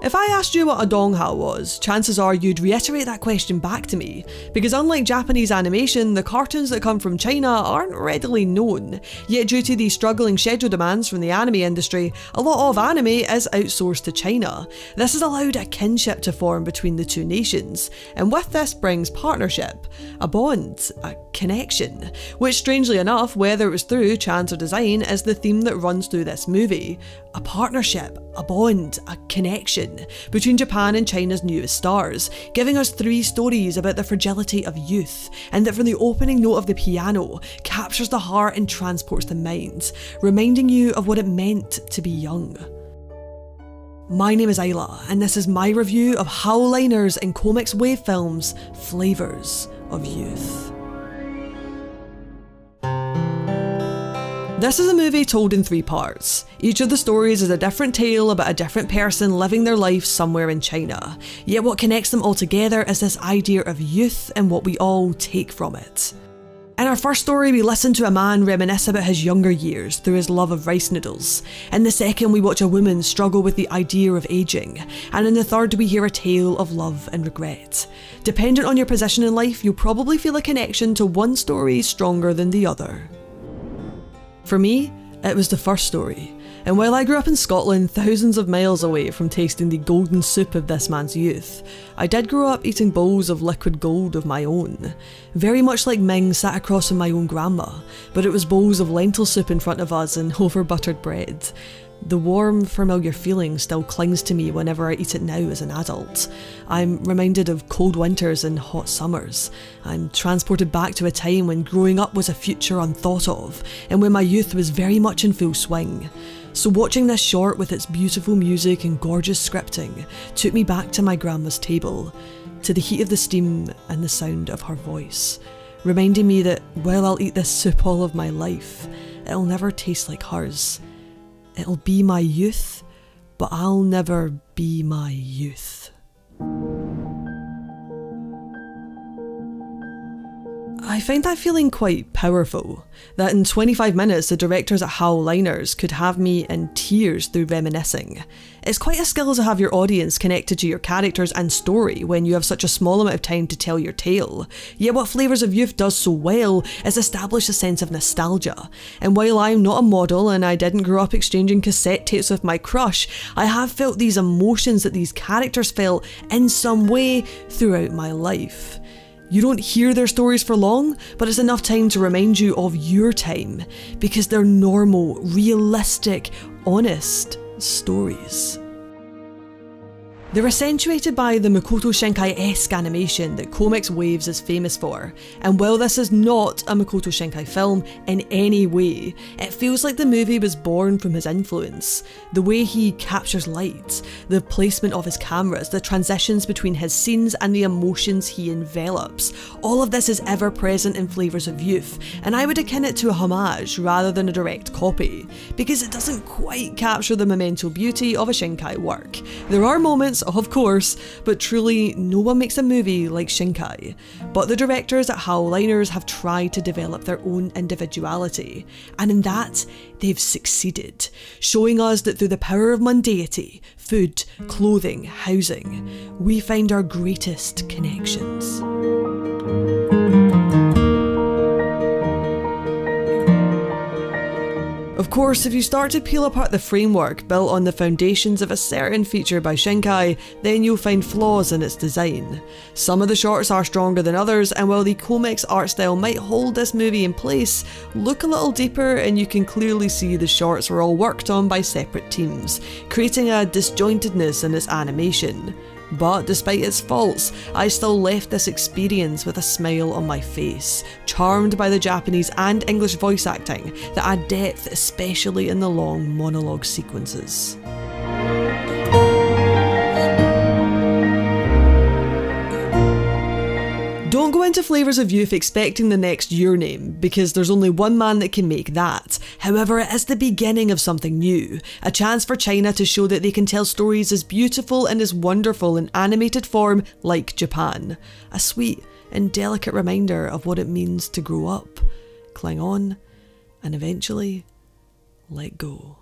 If I asked you what a donghua was, chances are you'd reiterate that question back to me, because unlike Japanese animation, the cartoons that come from China aren't readily known. Yet, due to the struggling schedule demands from the anime industry, a lot of anime is outsourced to China. This has allowed a kinship to form between the two nations, and with this brings partnership, a bond, a connection, which strangely enough, whether it was through chance or design, is the theme that runs through this movie. A partnership, a bond, a connection between Japan and China's newest stars, giving us three stories about the fragility of youth, and that from the opening note of the piano captures the heart and transports the mind, reminding you of what it meant to be young. My name is Isla, and this is my review of Haoliners and CoMix Wave Films Flavours of Youth. This is a movie told in three parts. Each of the stories is a different tale about a different person living their life somewhere in China. Yet what connects them all together is this idea of youth and what we all take from it. In our first story, we listen to a man reminisce about his younger years through his love of rice noodles. In the second, we watch a woman struggle with the idea of ageing. And in the third, we hear a tale of love and regret. Dependent on your position in life, you'll probably feel a connection to one story stronger than the other. For me, it was the first story, and while I grew up in Scotland, thousands of miles away from tasting the golden soup of this man's youth, I did grow up eating bowls of liquid gold of my own. Very much like Ming sat across from my own grandma, but it was bowls of lentil soup in front of us and over buttered bread. The warm, familiar feeling still clings to me whenever I eat it now as an adult. I'm reminded of cold winters and hot summers. I'm transported back to a time when growing up was a future unthought of, and when my youth was very much in full swing. So, watching this short with its beautiful music and gorgeous scripting took me back to my grandma's table, to the heat of the steam and the sound of her voice, reminding me that while I'll eat this soup all of my life, it'll never taste like hers. It'll be my youth, but I'll never be my youth. I find that feeling quite powerful. That in 25 minutes, the directors at Haoliners could have me in tears through reminiscing. It's quite a skill to have your audience connected to your characters and story when you have such a small amount of time to tell your tale. Yet, what Flavours of Youth does so well is establish a sense of nostalgia. And while I'm not a model and I didn't grow up exchanging cassette tapes with my crush, I have felt these emotions that these characters felt in some way throughout my life. You don't hear their stories for long, but it's enough time to remind you of your time because they're normal, realistic, honest stories. They're accentuated by the Makoto Shinkai-esque animation that CoMix Waves is famous for, and while this is not a Makoto Shinkai film in any way, it feels like the movie was born from his influence. The way he captures light, the placement of his cameras, the transitions between his scenes and the emotions he envelops, all of this is ever present in Flavours of Youth, and I would akin it to a homage rather than a direct copy, because it doesn't quite capture the memento beauty of a Shinkai work. There are moments of course, but truly no one makes a movie like Shinkai. But the directors at Haoliners have tried to develop their own individuality, and in that, they've succeeded, showing us that through the power of mundanity, food, clothing, housing, we find our greatest connections. Of course, if you start to peel apart the framework built on the foundations of a certain feature by Shinkai, then you'll find flaws in its design. Some of the shorts are stronger than others, and while the CoMix art style might hold this movie in place, look a little deeper and you can clearly see the shorts were all worked on by separate teams, creating a disjointedness in its animation. But despite its faults, I still left this experience with a smile on my face, charmed by the Japanese and English voice acting that add depth, especially in the long monologue sequences. Don't go into Flavours of Youth expecting the next Your Name, because there's only one man that can make that. However, it is the beginning of something new, a chance for China to show that they can tell stories as beautiful and as wonderful in animated form like Japan. A sweet and delicate reminder of what it means to grow up, cling on, and eventually let go.